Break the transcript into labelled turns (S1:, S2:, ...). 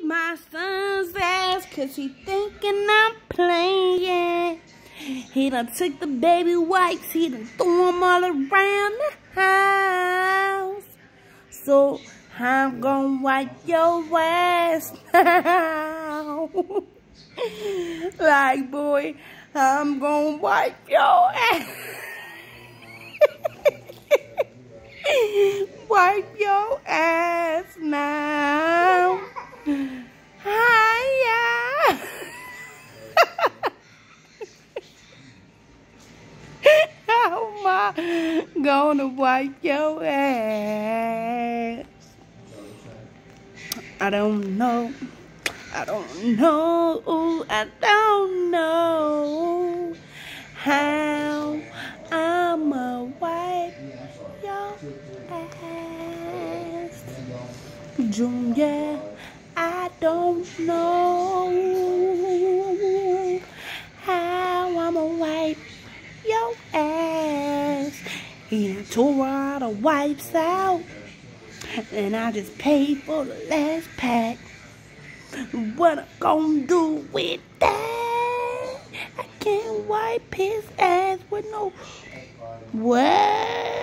S1: beat my son's ass cause he thinking I'm playing. He done took the baby wipes, he done threw them all around the house. So I'm gonna wipe your ass now. like boy, I'm gonna wipe your ass. wipe your ass now. gonna wipe your ass? I don't know. I don't know. I don't know how I'ma wipe your ass. Junior, I don't know All the wipes out. And I just paid for the last pack. What I gonna do with that? I can't wipe his ass with no. What?